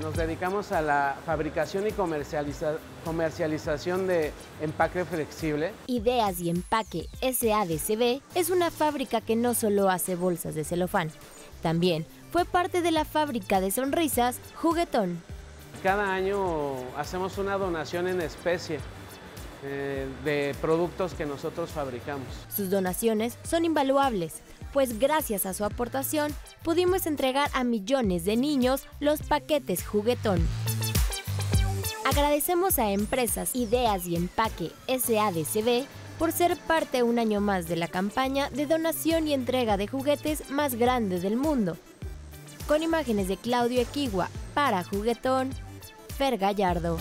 Nos dedicamos a la fabricación y comercializa- comercialización de empaque flexible. Ideas y Empaque SADCB es una fábrica que no solo hace bolsas de celofán, también fue parte de la fábrica de sonrisas Juguetón. Cada año hacemos una donación en especie eh, de productos que nosotros fabricamos. Sus donaciones son invaluables, pues gracias a su aportación pudimos entregar a millones de niños los paquetes Juguetón. Agradecemos a Empresas Ideas y Empaque SADCB por ser parte un año más de la campaña de donación y entrega de juguetes más grande del mundo. Con imágenes de Claudio Equigua para Juguetón, Fer Gallardo.